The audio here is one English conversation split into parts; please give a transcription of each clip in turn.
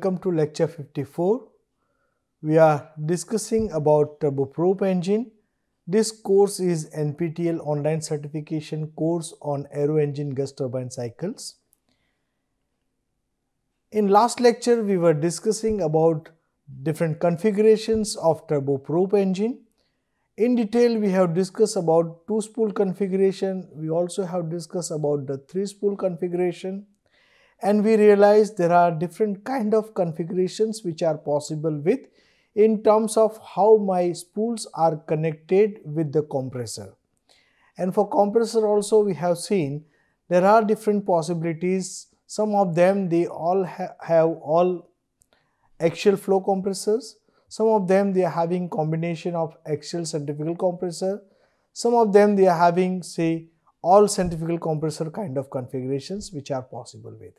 Welcome to lecture 54. We are discussing about turboprop engine. This course is NPTEL online certification course on aero engine gas turbine cycles. In last lecture we were discussing about different configurations of turboprop engine. In detail we have discussed about two spool configuration. We also have discussed about the three spool configuration and we realize there are different kind of configurations which are possible with in terms of how my spools are connected with the compressor. And for compressor also we have seen there are different possibilities. Some of them they all ha have all axial flow compressors. Some of them they are having combination of axial centrifugal compressor. Some of them they are having say all centrifugal compressor kind of configurations which are possible with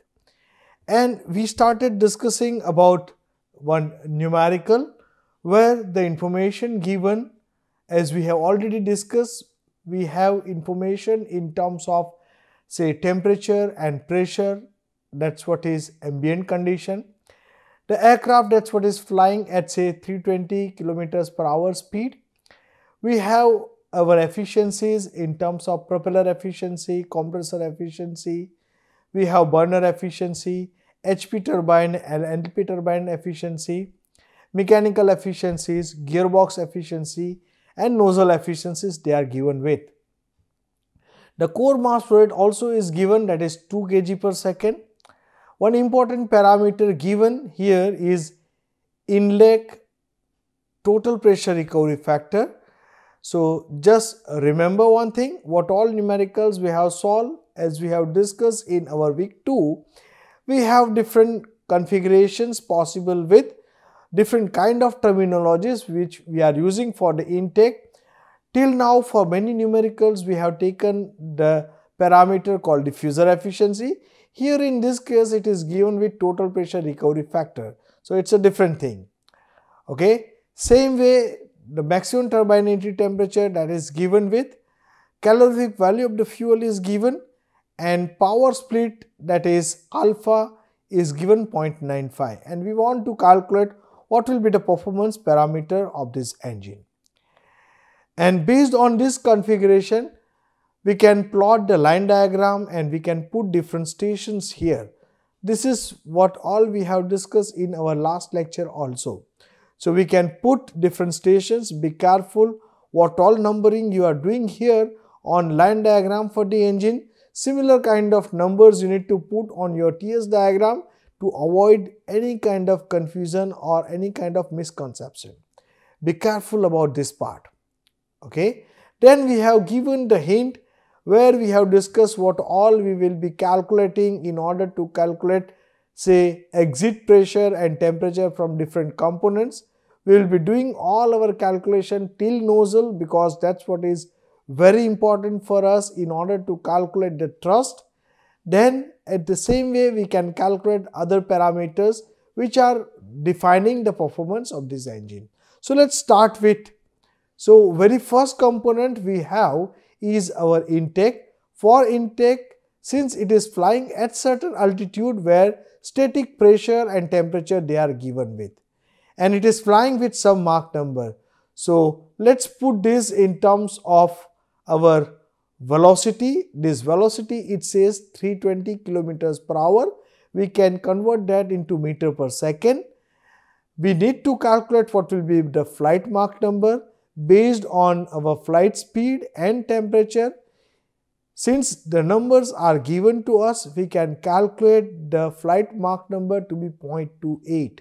and we started discussing about one numerical where the information given as we have already discussed we have information in terms of say temperature and pressure. That's what is ambient condition. The aircraft that's what is flying at say 320 kilometers per hour speed. We have our efficiencies in terms of propeller efficiency compressor efficiency. We have burner efficiency, HP turbine and LP turbine efficiency, mechanical efficiencies, gearbox efficiency and nozzle efficiencies they are given with. The core mass flow rate also is given that is 2 kg per second. One important parameter given here is inlet total pressure recovery factor. So, just remember one thing what all numericals we have solved as we have discussed in our week 2, we have different configurations possible with different kind of terminologies which we are using for the intake. Till now for many numericals we have taken the parameter called diffuser efficiency. Here in this case it is given with total pressure recovery factor. So, it is a different thing. Okay. Same way the maximum turbine entry temperature that is given with calorific value of the fuel is given and power split that is alpha is given 0.95 and we want to calculate what will be the performance parameter of this engine. And based on this configuration, we can plot the line diagram and we can put different stations here. This is what all we have discussed in our last lecture also. So, we can put different stations, be careful what all numbering you are doing here on line diagram for the engine Similar kind of numbers you need to put on your TS diagram to avoid any kind of confusion or any kind of misconception. Be careful about this part. Okay. Then we have given the hint where we have discussed what all we will be calculating in order to calculate say exit pressure and temperature from different components. We will be doing all our calculation till nozzle because that's what is very important for us in order to calculate the thrust. Then at the same way we can calculate other parameters which are defining the performance of this engine. So let's start with, so very first component we have is our intake. For intake, since it is flying at certain altitude where static pressure and temperature they are given with and it is flying with some Mach number. So let's put this in terms of our velocity, this velocity it says 320 kilometers per hour, we can convert that into meter per second. We need to calculate what will be the flight Mach number based on our flight speed and temperature. Since the numbers are given to us, we can calculate the flight Mach number to be 0.28.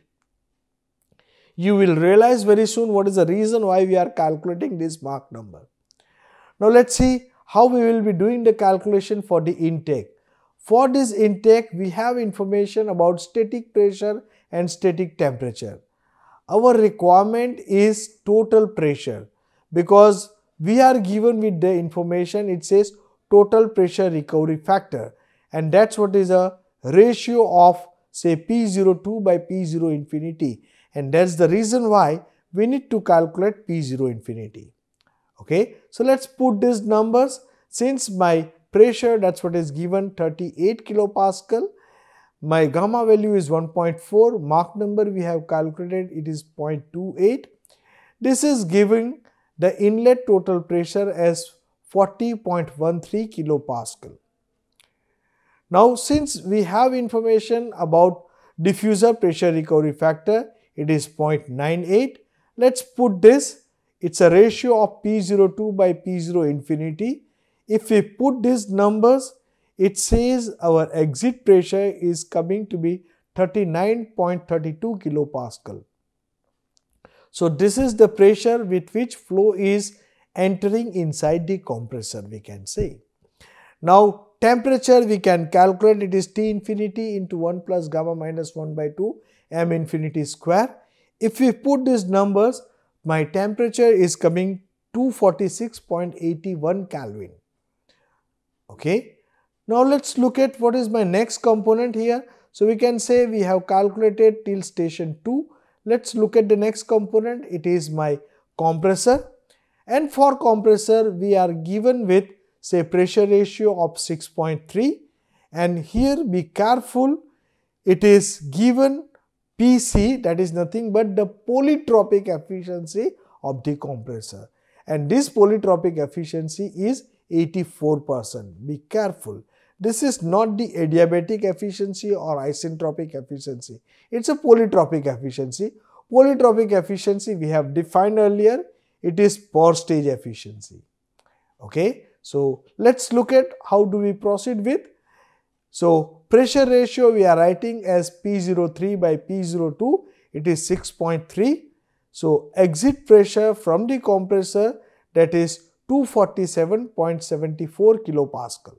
You will realize very soon what is the reason why we are calculating this Mach number. Now let's see how we will be doing the calculation for the intake. For this intake, we have information about static pressure and static temperature. Our requirement is total pressure because we are given with the information it says total pressure recovery factor and that's what is a ratio of say P02 by P0 infinity and that's the reason why we need to calculate P0 infinity. Okay, so let's put these numbers. Since my pressure that's what is given 38 kilopascal my gamma value is 1.4 Mach number we have calculated it is 0.28 this is giving the inlet total pressure as 40.13 kilopascal. Now since we have information about diffuser pressure recovery factor it is 0.98 let's put this it's a ratio of p02 by p0 infinity if we put these numbers, it says our exit pressure is coming to be 39.32 kilopascal. So this is the pressure with which flow is entering inside the compressor we can say. Now temperature we can calculate it is T infinity into 1 plus gamma minus 1 by 2 m infinity square. If we put these numbers my temperature is coming 246.81 Kelvin okay. Now let's look at what is my next component here. So we can say we have calculated till station 2. Let's look at the next component. It is my compressor and for compressor we are given with say pressure ratio of 6.3 and here be careful it is given PC that is nothing but the polytropic efficiency of the compressor and this polytropic efficiency is 84%. Be careful. This is not the adiabatic efficiency or isentropic efficiency. It's a polytropic efficiency. Polytropic efficiency we have defined earlier. It is per stage efficiency. Okay. So, let's look at how do we proceed with. So, pressure ratio we are writing as P03 by P02. It is 6.3. So, exit pressure from the compressor that is 247.74 kilopascal.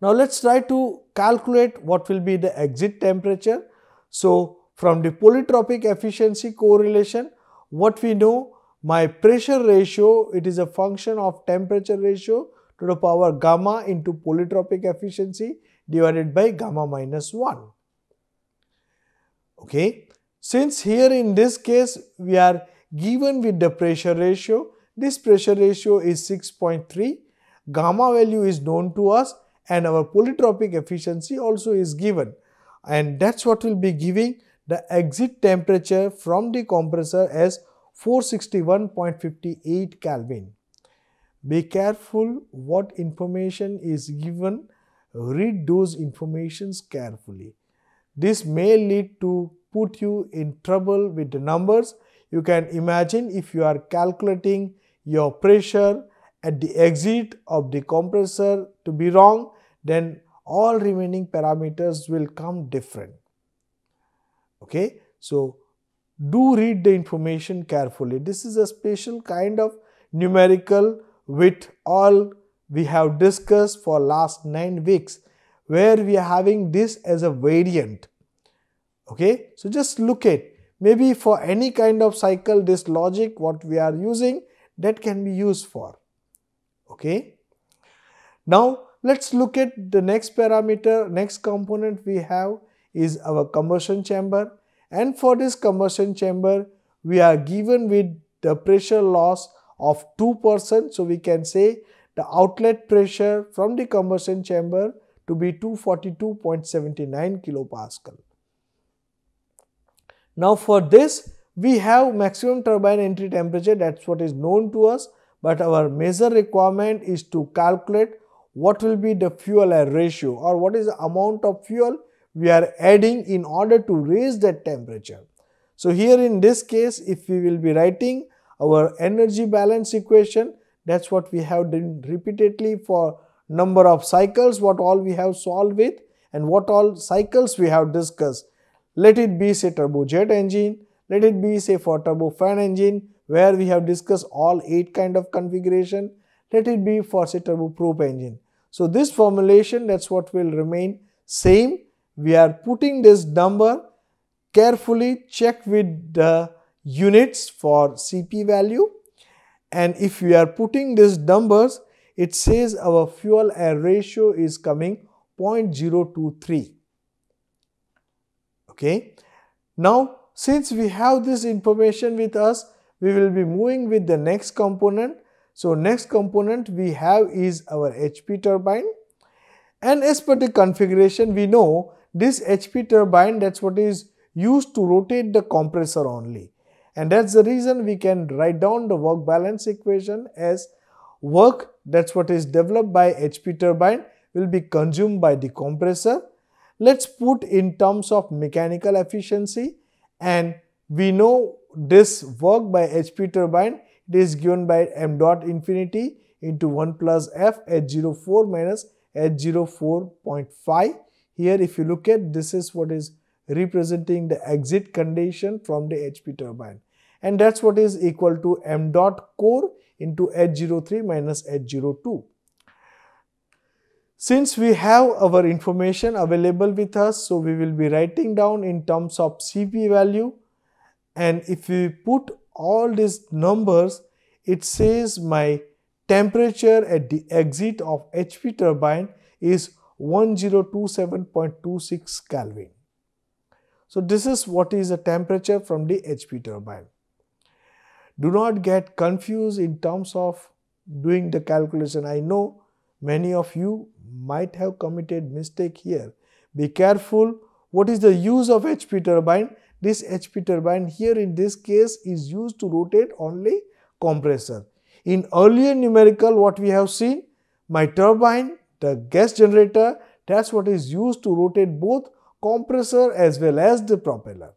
Now let's try to calculate what will be the exit temperature. So from the polytropic efficiency correlation, what we know my pressure ratio, it is a function of temperature ratio to the power gamma into polytropic efficiency divided by gamma minus 1. Okay. Since here in this case we are given with the pressure ratio, this pressure ratio is 6.3. Gamma value is known to us and our polytropic efficiency also is given. And that's what will be giving the exit temperature from the compressor as 461.58 Kelvin. Be careful what information is given. Read those informations carefully. This may lead to put you in trouble with the numbers. You can imagine if you are calculating your pressure at the exit of the compressor to be wrong, then all remaining parameters will come different. Okay, so do read the information carefully. This is a special kind of numerical with all we have discussed for last 9 weeks where we are having this as a variant. Okay, so just look at maybe for any kind of cycle this logic what we are using that can be used for. Okay. Now let's look at the next parameter, next component we have is our combustion chamber and for this combustion chamber we are given with the pressure loss of 2%. So we can say the outlet pressure from the combustion chamber to be 242.79 kilopascal. Now for this we have maximum turbine entry temperature that's what is known to us but our major requirement is to calculate what will be the fuel air ratio or what is the amount of fuel we are adding in order to raise that temperature. So here in this case if we will be writing our energy balance equation that's what we have done repeatedly for number of cycles what all we have solved with and what all cycles we have discussed. Let it be say turbojet engine let it be say for turbofan engine where we have discussed all 8 kind of configuration, let it be for say turboprop engine. So this formulation that's what will remain same. We are putting this number carefully check with the units for CP value. And if we are putting these numbers it says our fuel air ratio is coming 0.023 okay? Now since we have this information with us we will be moving with the next component. So next component we have is our HP turbine. And as per the configuration we know this HP turbine that's what is used to rotate the compressor only and that's the reason we can write down the work balance equation as work that's what is developed by HP turbine will be consumed by the compressor. Let's put in terms of mechanical efficiency and we know this work by HP turbine it is given by m dot infinity into 1 plus f H04 minus H04.5. Here if you look at this is what is representing the exit condition from the HP turbine and that's what is equal to m dot core into H03 minus H02. Since we have our information available with us, so we will be writing down in terms of Cp value and if we put all these numbers, it says my temperature at the exit of HP turbine is 1027.26 Kelvin. So this is what is the temperature from the HP turbine. Do not get confused in terms of doing the calculation. I know many of you might have committed mistake here. Be careful what is the use of HP turbine. This HP turbine here in this case is used to rotate only compressor. In earlier numerical what we have seen my turbine the gas generator that's what is used to rotate both compressor as well as the propeller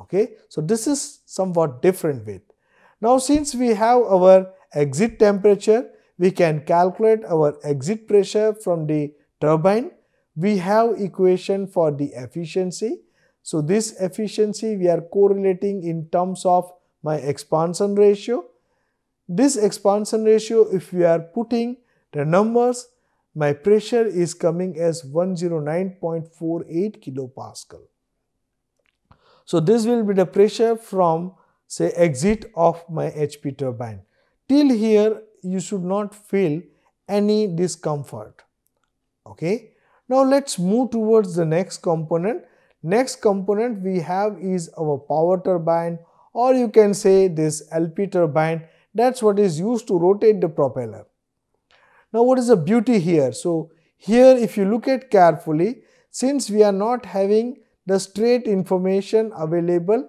okay. So, this is somewhat different with. Now, since we have our exit temperature, we can calculate our exit pressure from the turbine. We have equation for the efficiency. So, this efficiency we are correlating in terms of my expansion ratio. This expansion ratio if we are putting the numbers, my pressure is coming as 109.48 kilopascal. So this will be the pressure from say exit of my HP turbine. Till here you should not feel any discomfort. Okay. Now let's move towards the next component. Next component we have is our power turbine or you can say this LP turbine that's what is used to rotate the propeller. Now what is the beauty here? So here if you look at carefully since we are not having the straight information available.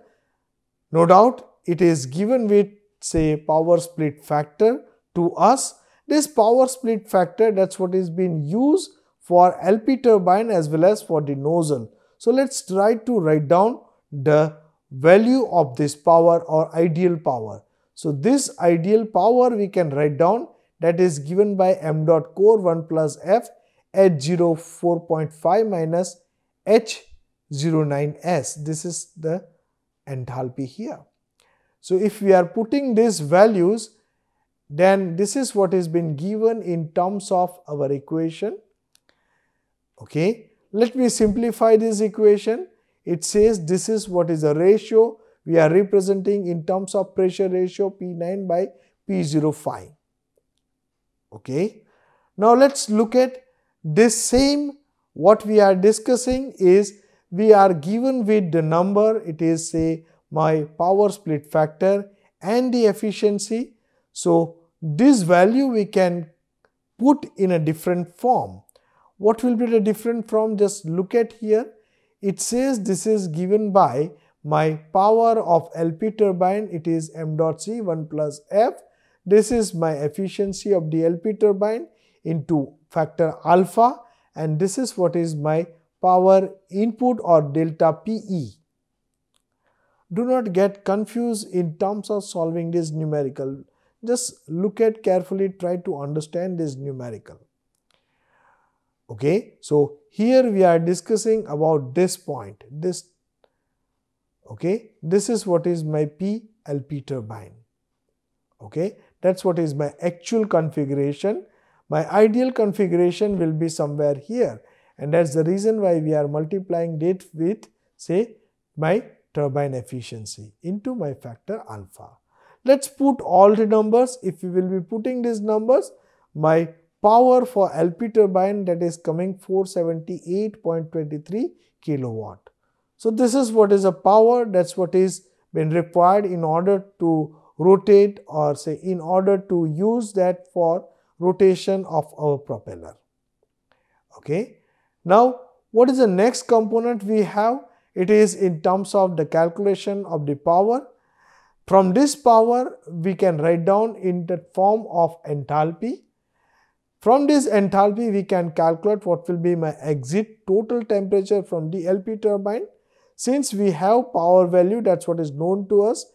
No doubt it is given with say power split factor to us. This power split factor that's what is being used for LP turbine as well as for the nozzle. So let's try to write down the value of this power or ideal power. So this ideal power we can write down that is given by m dot core 1 plus f h 0 4.5 minus h 09s. This is the enthalpy here. So if we are putting these values, then this is what has been given in terms of our equation. Okay. Let me simplify this equation. It says this is what is the ratio we are representing in terms of pressure ratio P9 by P05. Okay. Now let's look at this same what we are discussing is we are given with the number it is say my power split factor and the efficiency. So, this value we can put in a different form. What will be the different form? Just look at here. It says this is given by my power of LP turbine it is m dot c 1 plus f. This is my efficiency of the LP turbine into factor alpha and this is what is my power input or delta PE. Do not get confused in terms of solving this numerical. Just look at carefully, try to understand this numerical. Okay, so here we are discussing about this point, this Okay, this is what is my PLP turbine. Okay, that's what is my actual configuration. My ideal configuration will be somewhere here and that's the reason why we are multiplying it with say my turbine efficiency into my factor alpha. Let's put all the numbers. If we will be putting these numbers, my power for LP turbine that is coming 478.23 kilowatt. So this is what is a power that's what is been required in order to rotate or say in order to use that for rotation of our propeller. Okay. Now what is the next component we have? It is in terms of the calculation of the power. From this power we can write down in the form of enthalpy from this enthalpy, we can calculate what will be my exit total temperature from the LP turbine. Since we have power value, that's what is known to us.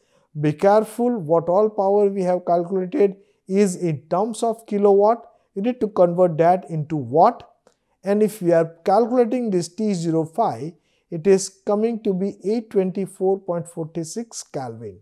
Be careful what all power we have calculated is in terms of kilowatt. You need to convert that into watt. And if we are calculating this T05, it is coming to be 824.46 Kelvin.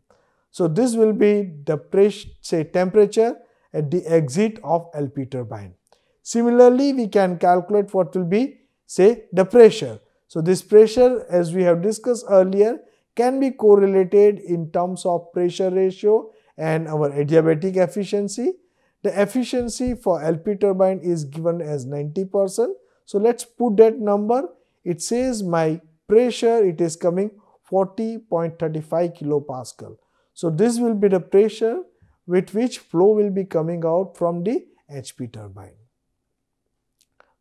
So this will be the pressure, say temperature at the exit of LP turbine. Similarly, we can calculate what will be say the pressure. So, this pressure as we have discussed earlier can be correlated in terms of pressure ratio and our adiabatic efficiency. The efficiency for LP turbine is given as 90%. So, let us put that number. It says my pressure it is coming 40.35 kilopascal. So, this will be the pressure with which flow will be coming out from the HP turbine.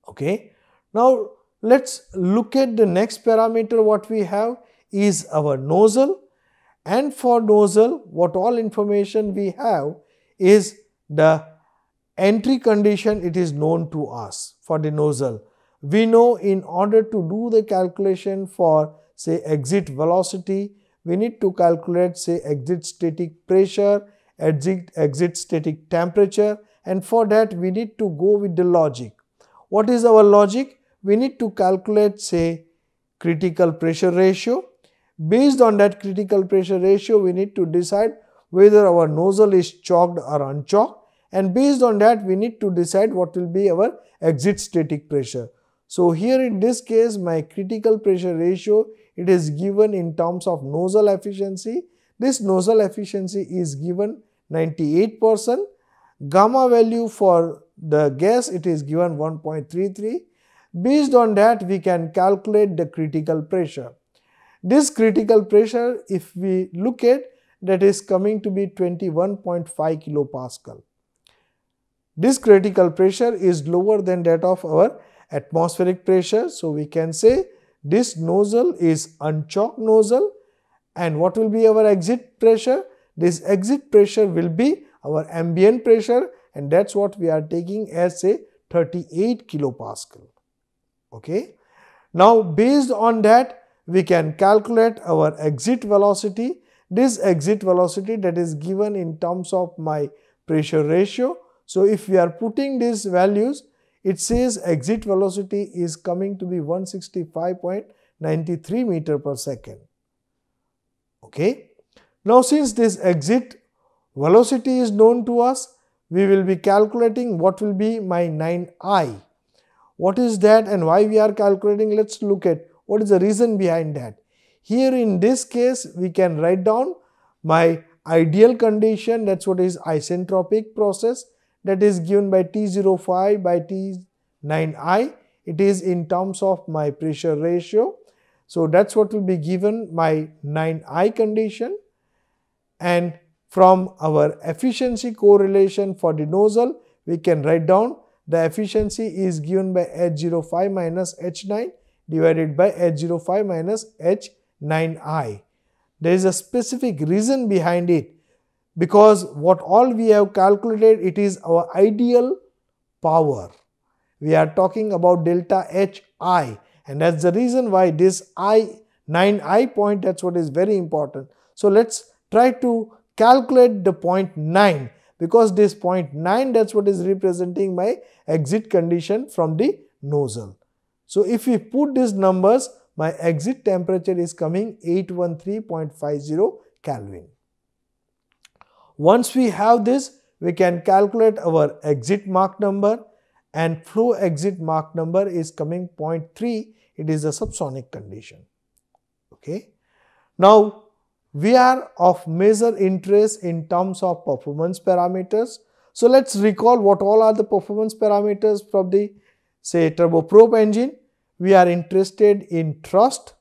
Okay. Now, let us look at the next parameter what we have is our nozzle and for nozzle what all information we have is the entry condition it is known to us for the nozzle. We know in order to do the calculation for say exit velocity we need to calculate say exit static pressure exit, exit static temperature and for that we need to go with the logic. What is our logic? We need to calculate say critical pressure ratio. Based on that critical pressure ratio, we need to decide whether our nozzle is choked or unchoked and based on that we need to decide what will be our exit static pressure. So, here in this case my critical pressure ratio it is given in terms of nozzle efficiency. This nozzle efficiency is given 98 percent. Gamma value for the gas it is given 1.33. Based on that we can calculate the critical pressure. This critical pressure if we look at that is coming to be 21.5 kilopascal. This critical pressure is lower than that of our atmospheric pressure. So, we can say this nozzle is unchoked nozzle and what will be our exit pressure? This exit pressure will be our ambient pressure and that is what we are taking as say 38 kilopascal. Okay. Now, based on that we can calculate our exit velocity. This exit velocity that is given in terms of my pressure ratio. So, if we are putting these values it says exit velocity is coming to be 165.93 meter per second. Okay. Now, since this exit velocity is known to us, we will be calculating what will be my 9i. What is that and why we are calculating? Let us look at what is the reason behind that. Here in this case, we can write down my ideal condition that is what is isentropic process that is given by T05 by T9i. It is in terms of my pressure ratio. So, that is what will be given my 9i condition and from our efficiency correlation for the nozzle, we can write down the efficiency is given by H05 minus H9 divided by H05 minus H9i. There is a specific reason behind it because what all we have calculated it is our ideal power. We are talking about delta Hi and that is the reason why this I 9i point that is what is very important. So, let us try to calculate the point 9 because this point 9 that is what is representing my exit condition from the nozzle. So, if we put these numbers my exit temperature is coming 813.50 Kelvin. Once we have this, we can calculate our exit Mach number and flow exit Mach number is coming 0.3. It is a subsonic condition. Okay. Now, we are of major interest in terms of performance parameters. So, let us recall what all are the performance parameters from the say turboprop engine. We are interested in thrust,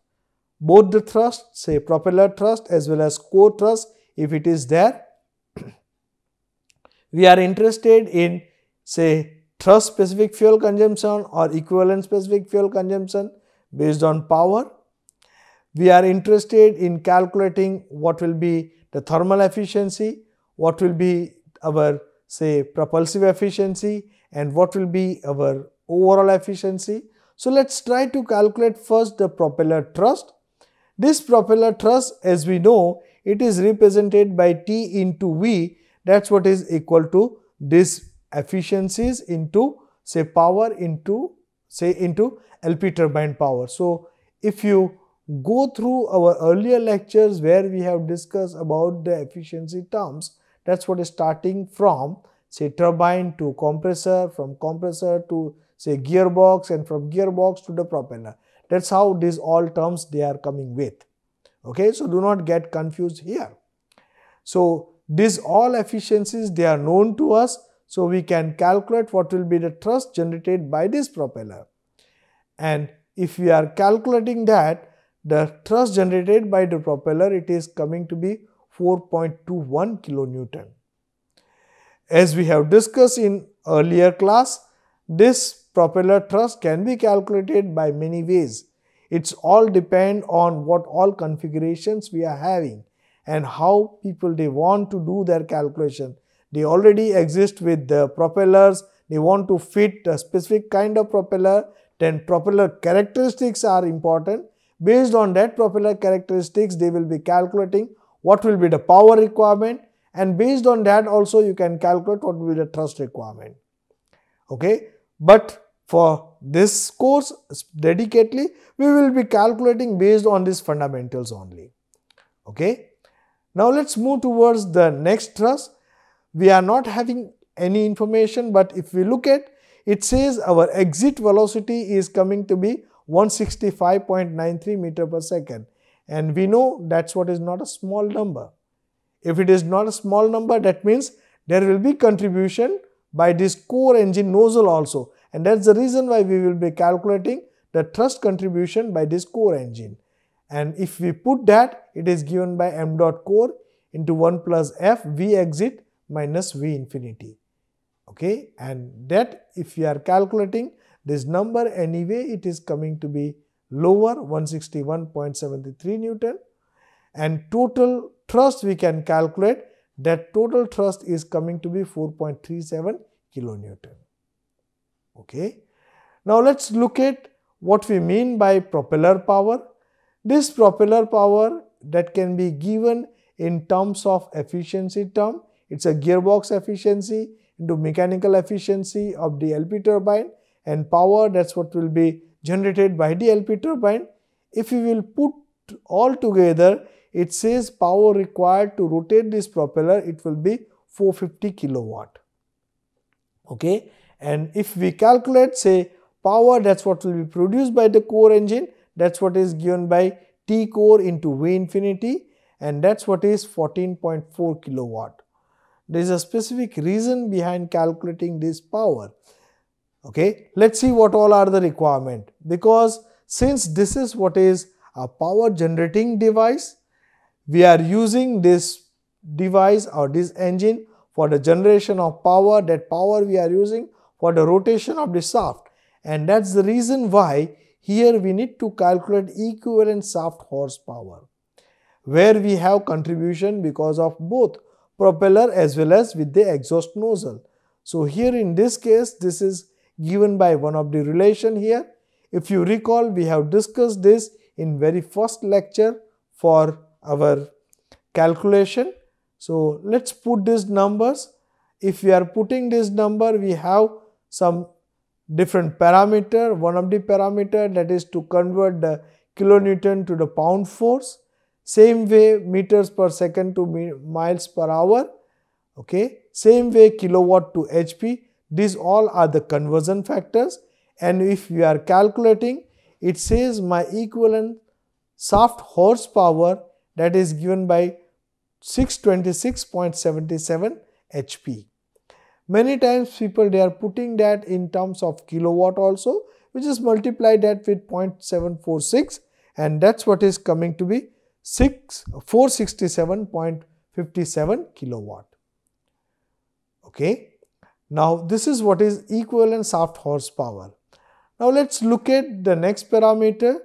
both the thrust say propeller thrust as well as core thrust if it is there. We are interested in say thrust specific fuel consumption or equivalent specific fuel consumption based on power we are interested in calculating what will be the thermal efficiency, what will be our say propulsive efficiency and what will be our overall efficiency. So, let us try to calculate first the propeller thrust. This propeller thrust as we know it is represented by T into V that is what is equal to this efficiencies into say power into say into LP turbine power. So, if you go through our earlier lectures where we have discussed about the efficiency terms. That's what is starting from say turbine to compressor, from compressor to say gearbox and from gearbox to the propeller. That's how these all terms they are coming with. Okay, so do not get confused here. So these all efficiencies they are known to us. So we can calculate what will be the thrust generated by this propeller. And if we are calculating that, the thrust generated by the propeller it is coming to be 4.21 kilonewton. As we have discussed in earlier class, this propeller thrust can be calculated by many ways. It's all depend on what all configurations we are having and how people they want to do their calculation. They already exist with the propellers, they want to fit a specific kind of propeller, then propeller characteristics are important Based on that propeller characteristics, they will be calculating what will be the power requirement and based on that also you can calculate what will be the thrust requirement. Okay. But for this course dedicatedly, we will be calculating based on these fundamentals only. Okay. Now let us move towards the next thrust. We are not having any information, but if we look at it says our exit velocity is coming to be 165.93 meter per second and we know that's what is not a small number. If it is not a small number that means there will be contribution by this core engine nozzle also and that's the reason why we will be calculating the thrust contribution by this core engine and if we put that it is given by m dot core into 1 plus f v exit minus v infinity okay and that if we are calculating this number anyway it is coming to be lower 161.73 Newton and total thrust we can calculate that total thrust is coming to be 4.37 kilonewton. Okay. Now let us look at what we mean by propeller power. This propeller power that can be given in terms of efficiency term, it is a gearbox efficiency into mechanical efficiency of the LP turbine and power that is what will be generated by the LP turbine. If we will put all together, it says power required to rotate this propeller, it will be 450 kilowatt. Okay. And if we calculate say power that is what will be produced by the core engine, that is what is given by T core into V infinity and that is what is 14.4 kilowatt. There is a specific reason behind calculating this power. Okay, let's see what all are the requirement because since this is what is a power generating device, we are using this device or this engine for the generation of power that power we are using for the rotation of the shaft and that's the reason why here we need to calculate equivalent shaft horsepower where we have contribution because of both propeller as well as with the exhaust nozzle. So here in this case this is given by one of the relation here. If you recall, we have discussed this in very first lecture for our calculation. So, let us put these numbers. If we are putting this number, we have some different parameter. One of the parameter that is to convert the kilonewton to the pound force. Same way meters per second to miles per hour. Okay. Same way kilowatt to HP. These all are the conversion factors and if you are calculating it says my equivalent shaft horsepower that is given by 626.77 HP. Many times people they are putting that in terms of kilowatt also which is multiplied that with 0.746 and that's what is coming to be 6 467.57 kilowatt. Okay. Now this is what is equivalent shaft horsepower. Now let's look at the next parameter.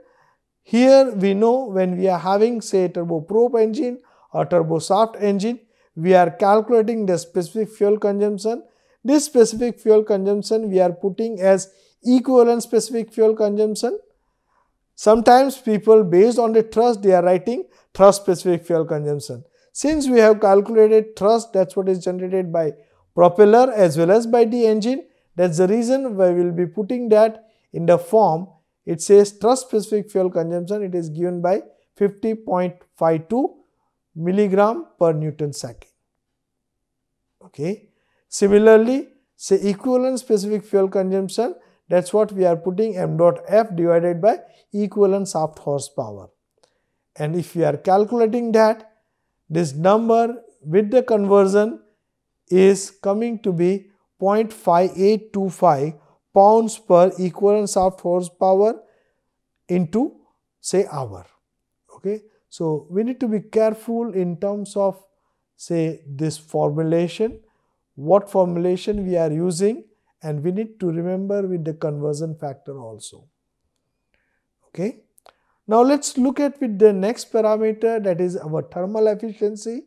Here we know when we are having say turboprop engine or turbo shaft engine, we are calculating the specific fuel consumption. This specific fuel consumption we are putting as equivalent specific fuel consumption. Sometimes people based on the thrust they are writing thrust specific fuel consumption. Since we have calculated thrust that's what is generated by propeller as well as by the engine that's the reason why we will be putting that in the form it says thrust specific fuel consumption it is given by 50.52 milligram per newton second. Okay. Similarly, say equivalent specific fuel consumption that is what we are putting m dot f divided by equivalent shaft horsepower. And if we are calculating that, this number with the conversion is coming to be 0.5825 pounds per equivalent shaft horsepower into say hour. Okay. So, we need to be careful in terms of say this formulation, what formulation we are using and we need to remember with the conversion factor also. Okay. Now let's look at with the next parameter that is our thermal efficiency.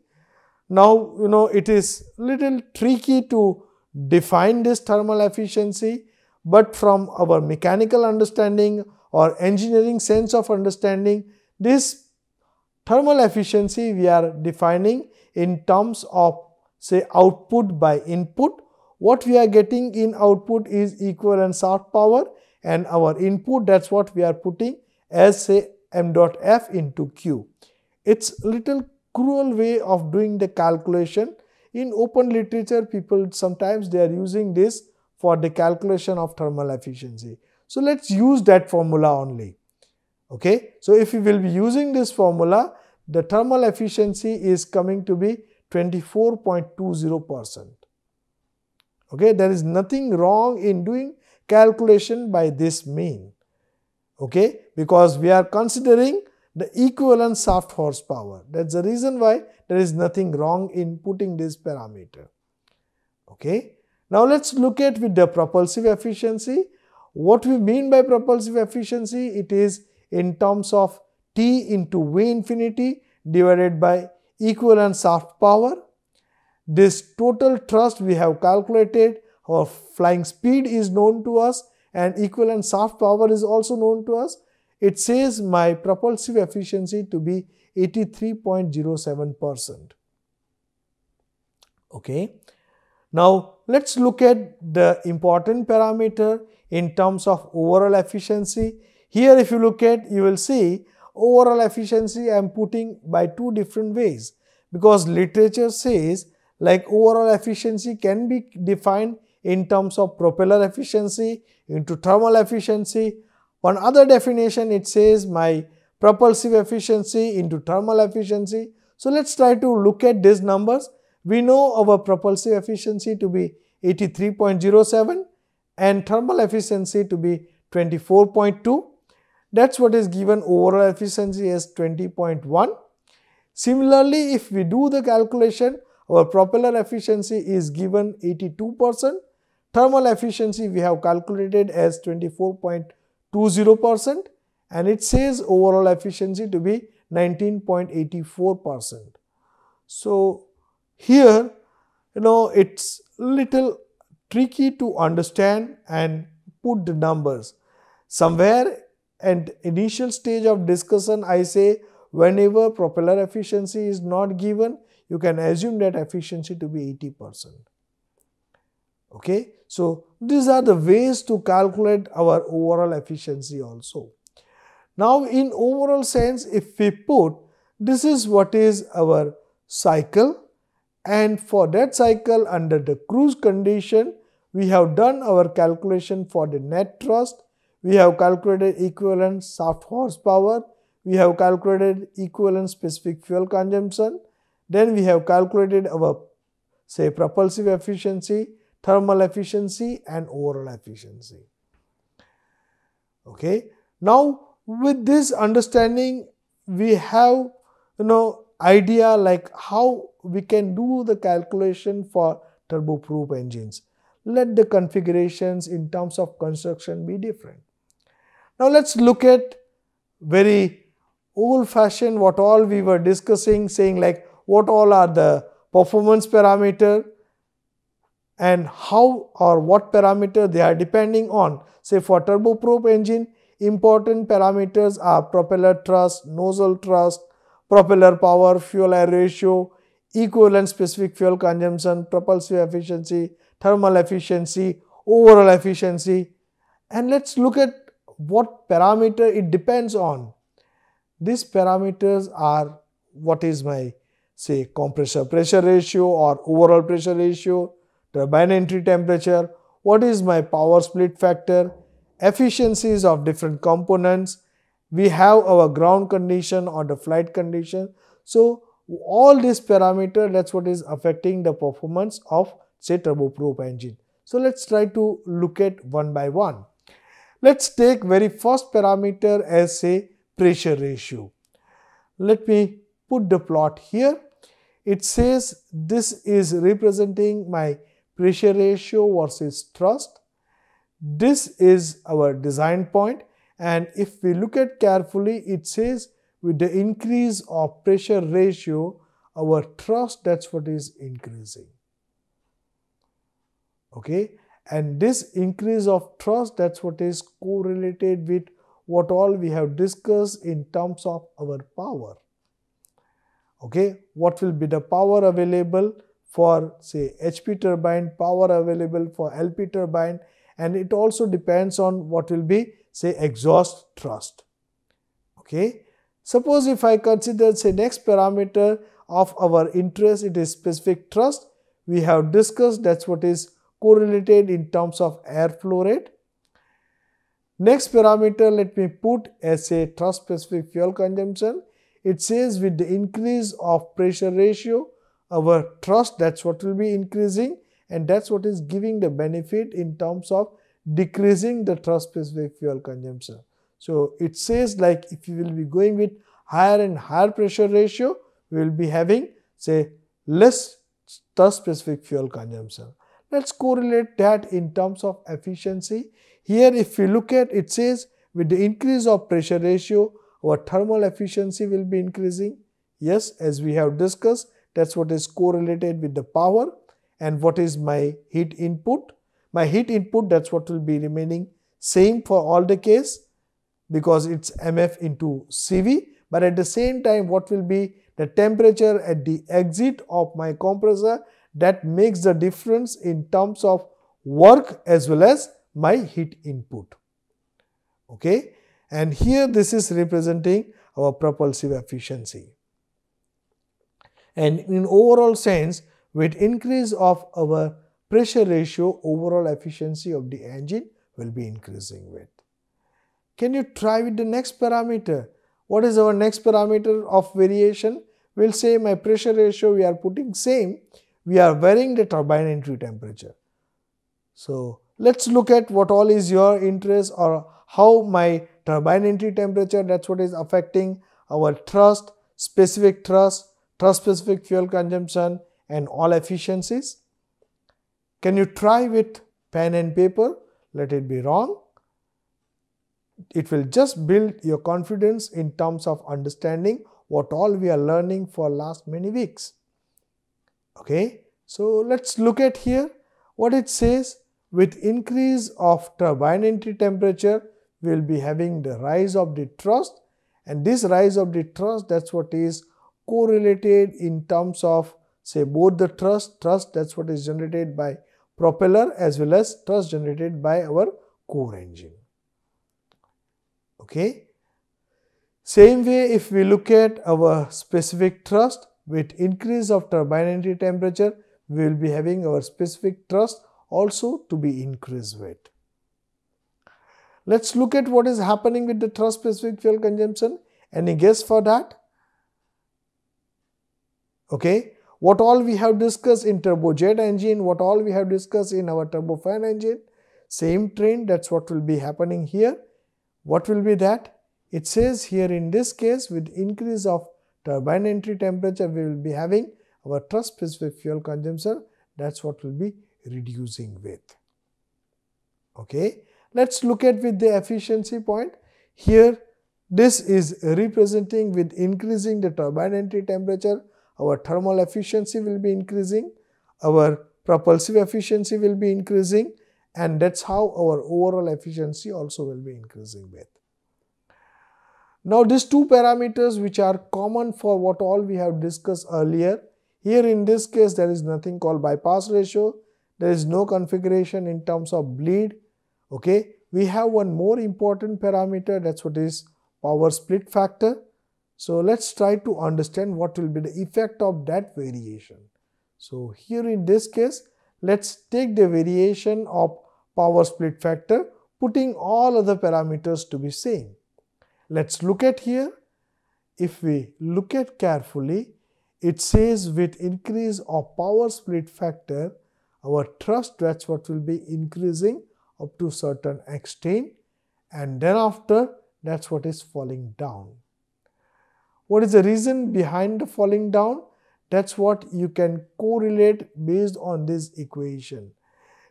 Now you know it is little tricky to define this thermal efficiency but from our mechanical understanding or engineering sense of understanding this thermal efficiency we are defining in terms of say output by input what we are getting in output is equivalent shaft power and our input that is what we are putting as say m dot f into q. It's little cruel way of doing the calculation. In open literature people sometimes they are using this for the calculation of thermal efficiency. So let's use that formula only. Okay. So if we will be using this formula the thermal efficiency is coming to be 24.20 percent. Okay, there is nothing wrong in doing calculation by this mean. Okay, because we are considering the equivalent shaft horsepower. That's the reason why there is nothing wrong in putting this parameter. Okay. Now let's look at with the propulsive efficiency. What we mean by propulsive efficiency? It is in terms of T into V infinity divided by equivalent shaft power this total thrust we have calculated, our flying speed is known to us and equivalent shaft power is also known to us. It says my propulsive efficiency to be 83.07 percent. Okay. Now, let us look at the important parameter in terms of overall efficiency. Here if you look at you will see overall efficiency I am putting by two different ways because literature says like overall efficiency can be defined in terms of propeller efficiency into thermal efficiency. One other definition it says my propulsive efficiency into thermal efficiency. So let's try to look at these numbers. We know our propulsive efficiency to be 83.07 and thermal efficiency to be 24.2. That's what is given overall efficiency as 20.1. Similarly, if we do the calculation our propeller efficiency is given 82 percent. Thermal efficiency we have calculated as 24.20 percent and it says overall efficiency to be 19.84 percent. So, here you know it's little tricky to understand and put the numbers. Somewhere at initial stage of discussion I say whenever propeller efficiency is not given you can assume that efficiency to be 80 percent. Okay. So, these are the ways to calculate our overall efficiency also. Now in overall sense if we put this is what is our cycle and for that cycle under the cruise condition we have done our calculation for the net thrust, we have calculated equivalent shaft horsepower, we have calculated equivalent specific fuel consumption, then we have calculated our say propulsive efficiency, thermal efficiency and overall efficiency. Okay. Now with this understanding we have you know idea like how we can do the calculation for turboprop engines. Let the configurations in terms of construction be different. Now let's look at very old fashioned what all we were discussing saying like what all are the performance parameter and how or what parameter they are depending on. Say for turboprop engine important parameters are propeller thrust, nozzle thrust, propeller power, fuel air ratio, equivalent specific fuel consumption, propulsive efficiency, thermal efficiency, overall efficiency. And let's look at what parameter it depends on. These parameters are what is my say compressor pressure ratio or overall pressure ratio, turbine entry temperature, what is my power split factor, efficiencies of different components, we have our ground condition or the flight condition. So, all these parameter that's what is affecting the performance of say turboprop engine. So, let us try to look at one by one. Let us take very first parameter as a pressure ratio. Let me put the plot here. It says this is representing my pressure ratio versus thrust. This is our design point and if we look at carefully it says with the increase of pressure ratio our thrust that's what is increasing okay and this increase of thrust that's what is correlated with what all we have discussed in terms of our power. Okay what will be the power available for say HP turbine power available for LP turbine and it also depends on what will be say exhaust thrust okay suppose if I consider say next parameter of our interest it is specific thrust we have discussed that's what is correlated in terms of airflow rate. Next parameter let me put as a thrust specific fuel consumption. It says with the increase of pressure ratio our thrust that's what will be increasing and that's what is giving the benefit in terms of decreasing the thrust specific fuel consumption. So it says like if you will be going with higher and higher pressure ratio we will be having say less thrust specific fuel consumption. Let's correlate that in terms of efficiency. Here if we look at it says with the increase of pressure ratio our thermal efficiency will be increasing. Yes as we have discussed that's what is correlated with the power and what is my heat input. My heat input that's what will be remaining same for all the case because it's MF into CV but at the same time what will be the temperature at the exit of my compressor that makes the difference in terms of work as well as my heat input. Okay, and here this is representing our propulsive efficiency. And in overall sense, with increase of our pressure ratio, overall efficiency of the engine will be increasing with. Can you try with the next parameter? What is our next parameter of variation? We'll say my pressure ratio we are putting same we are varying the turbine entry temperature. So let's look at what all is your interest or how my turbine entry temperature that's what is affecting our thrust, specific thrust, thrust specific fuel consumption and all efficiencies. Can you try with pen and paper? Let it be wrong. It will just build your confidence in terms of understanding what all we are learning for last many weeks. Okay, so let's look at here. What it says with increase of turbine entry temperature we will be having the rise of the thrust. And this rise of the thrust that's what is correlated in terms of say both the thrust thrust that's what is generated by propeller as well as thrust generated by our core engine. Okay? Same way if we look at our specific thrust with increase of turbine entry temperature, we will be having our specific thrust also to be increased with. Let's look at what is happening with the thrust specific fuel consumption. Any guess for that? Okay, what all we have discussed in turbojet engine, what all we have discussed in our turbofan engine, same trend that's what will be happening here. What will be that? It says here in this case with increase of turbine entry temperature we will be having our thrust specific fuel consumption that's what we'll be reducing with. Okay, let's look at with the efficiency point. Here this is representing with increasing the turbine entry temperature our thermal efficiency will be increasing, our propulsive efficiency will be increasing and that's how our overall efficiency also will be increasing with. Now these two parameters which are common for what all we have discussed earlier, here in this case there is nothing called bypass ratio, there is no configuration in terms of bleed, okay. We have one more important parameter that's what is power split factor. So let's try to understand what will be the effect of that variation. So here in this case, let's take the variation of power split factor putting all other parameters to be same. Let's look at here. If we look at carefully, it says with increase of power split factor, our thrust that's what will be increasing up to certain extent and then after that's what is falling down. What is the reason behind the falling down? That's what you can correlate based on this equation.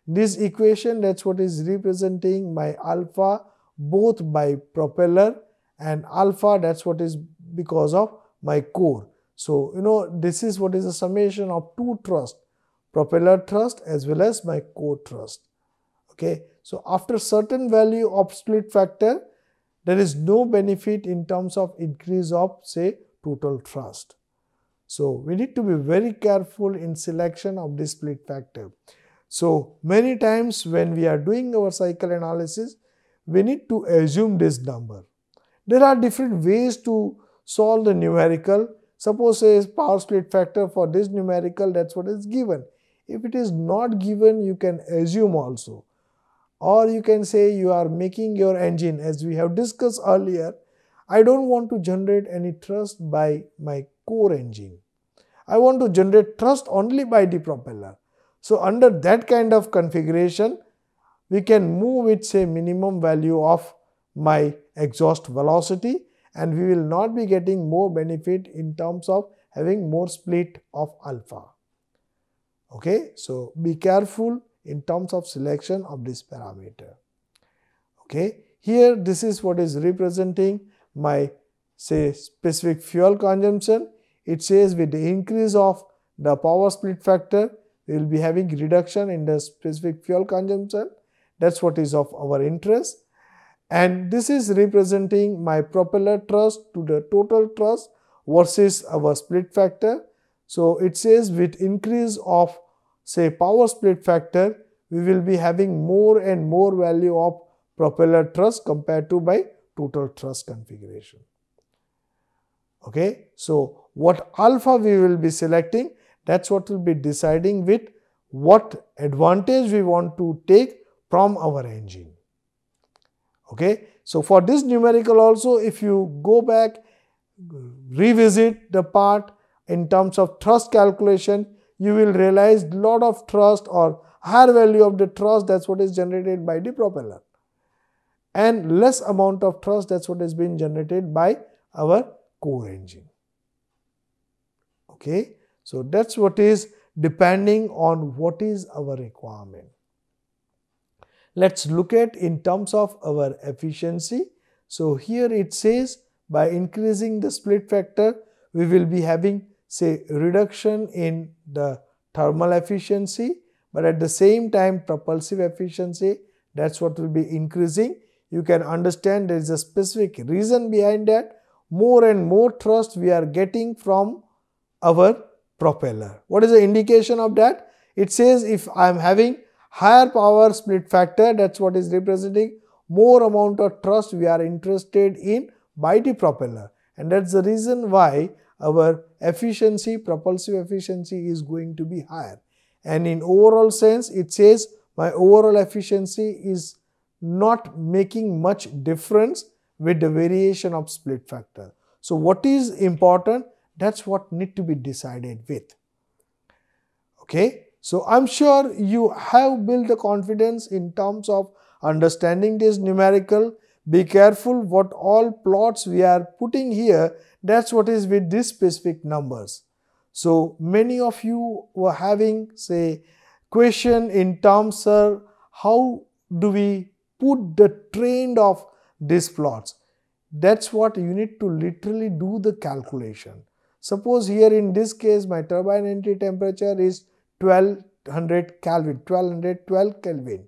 This equation that's what is representing my alpha both by propeller and alpha that's what is because of my core. So, you know this is what is the summation of two thrust propeller thrust as well as my core thrust. Okay. So, after certain value of split factor there is no benefit in terms of increase of say total thrust. So, we need to be very careful in selection of this split factor. So, many times when we are doing our cycle analysis, we need to assume this number. There are different ways to solve the numerical. Suppose a power split factor for this numerical, that's what is given. If it is not given, you can assume also. Or you can say you are making your engine as we have discussed earlier. I don't want to generate any thrust by my core engine. I want to generate thrust only by the propeller. So under that kind of configuration, we can move with say minimum value of my exhaust velocity and we will not be getting more benefit in terms of having more split of alpha. Okay, so be careful in terms of selection of this parameter. Okay, here this is what is representing my say specific fuel consumption. It says with the increase of the power split factor, we will be having reduction in the specific fuel consumption. That's what is of our interest. And this is representing my propeller thrust to the total thrust versus our split factor. So it says with increase of say power split factor, we will be having more and more value of propeller thrust compared to by total thrust configuration. Okay, so what alpha we will be selecting, that's what will be deciding with what advantage we want to take from our engine. Okay, so for this numerical also, if you go back, revisit the part in terms of thrust calculation, you will realize lot of thrust or higher value of the thrust that's what is generated by the propeller. And less amount of thrust that's what has been generated by our core engine okay? So that's what is depending on what is our requirement let's look at in terms of our efficiency. So here it says by increasing the split factor we will be having say reduction in the thermal efficiency but at the same time propulsive efficiency that's what will be increasing. You can understand there is a specific reason behind that. More and more thrust we are getting from our propeller. What is the indication of that? It says if i am having higher power split factor that's what is representing more amount of thrust we are interested in by the propeller and that's the reason why our efficiency, propulsive efficiency is going to be higher. And in overall sense, it says my overall efficiency is not making much difference with the variation of split factor. So what is important? That's what need to be decided with. Okay. So I'm sure you have built the confidence in terms of understanding this numerical. Be careful what all plots we are putting here. That's what is with these specific numbers. So many of you were having say question in terms of how do we put the trend of these plots. That's what you need to literally do the calculation. Suppose here in this case my turbine entry temperature is 1200 Kelvin, 1212 Kelvin.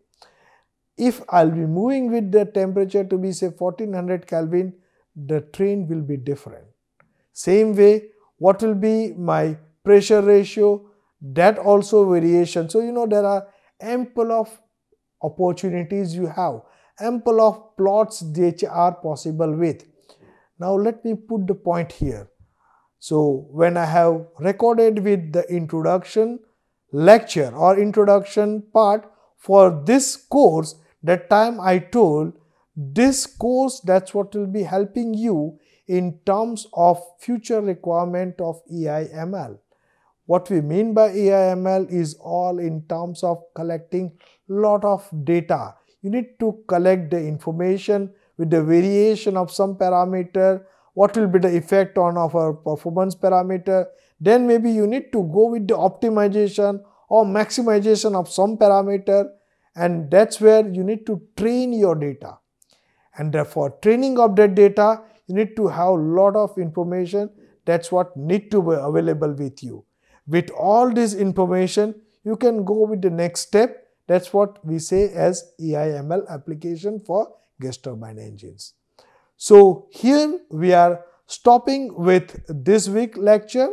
If I'll be moving with the temperature to be say 1400 Kelvin, the trend will be different. Same way, what will be my pressure ratio? That also variation. So, you know, there are ample of opportunities you have, ample of plots which are possible with. Now, let me put the point here. So, when I have recorded with the introduction lecture or introduction part for this course, that time I told this course that's what will be helping you in terms of future requirement of AIML. What we mean by AIML is all in terms of collecting lot of data. You need to collect the information with the variation of some parameter, what will be the effect on our performance parameter. Then maybe you need to go with the optimization or maximization of some parameter and that's where you need to train your data. And therefore training of that data, you need to have a lot of information that's what need to be available with you. With all this information, you can go with the next step. That's what we say as AIML application for gas turbine engines. So here we are stopping with this week lecture.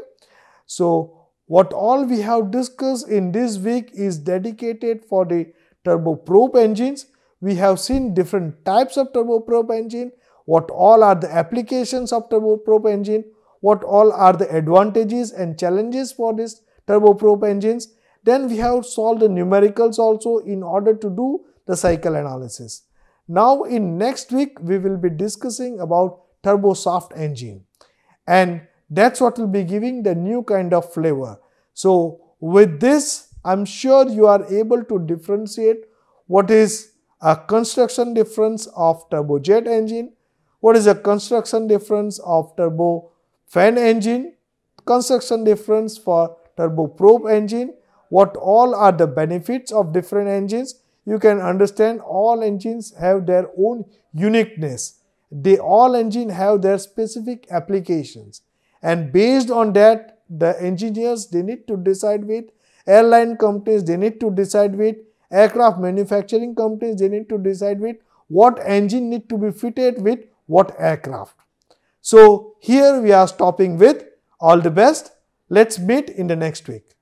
So what all we have discussed in this week is dedicated for the turboprop engines. We have seen different types of turboprop engine, what all are the applications of turboprop engine, what all are the advantages and challenges for this turboprop engines. Then we have solved the numericals also in order to do the cycle analysis. Now in next week we will be discussing about turboshaft engine and that's what will be giving the new kind of flavor. So with this I'm sure you are able to differentiate what is a construction difference of turbojet engine, what is a construction difference of turbo fan engine, construction difference for turboprop engine, what all are the benefits of different engines. You can understand all engines have their own uniqueness. They all engine have their specific applications and based on that the engineers they need to decide with airline companies they need to decide with aircraft manufacturing companies they need to decide with what engine need to be fitted with what aircraft. So here we are stopping with. All the best. Let's meet in the next week